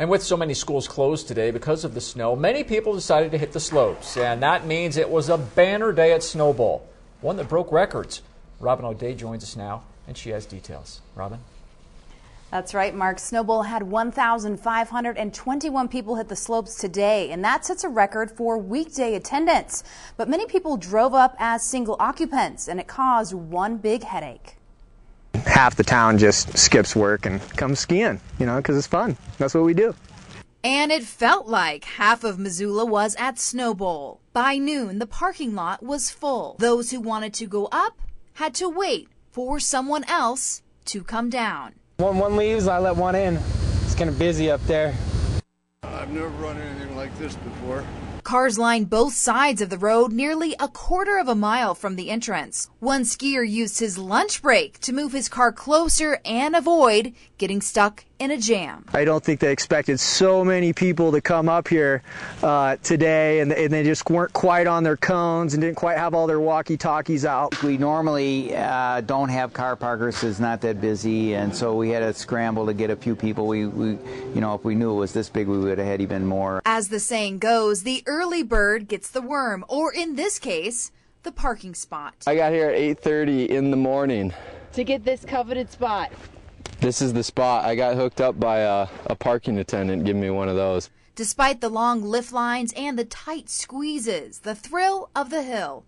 And with so many schools closed today because of the snow, many people decided to hit the slopes. And that means it was a banner day at Snowbowl, one that broke records. Robin O'Day joins us now, and she has details. Robin? That's right, Mark. Snowbowl had 1,521 people hit the slopes today, and that sets a record for weekday attendance. But many people drove up as single occupants, and it caused one big headache. Half the town just skips work and comes skiing, you know, because it's fun. That's what we do. And it felt like half of Missoula was at Snowbowl. By noon, the parking lot was full. Those who wanted to go up had to wait for someone else to come down. When one leaves, I let one in. It's kind of busy up there. I've never run anything like this before. Cars lined both sides of the road nearly a quarter of a mile from the entrance. One skier used his lunch break to move his car closer and avoid getting stuck in a jam. I don't think they expected so many people to come up here uh, today, and, and, they just weren't quite on their cones and didn't quite have all their walkie-talkies out. We normally uh, don't have car parkers; it's not that busy, and so we had to scramble to get a few people. We, we, you know, if we knew it was this big, we would have had even more. As the saying goes, the early bird gets the worm, or in this case, the parking spot. I got here at 8:30 in the morning to get this coveted spot. This is the spot. I got hooked up by a, a parking attendant giving me one of those. Despite the long lift lines and the tight squeezes, the thrill of the hill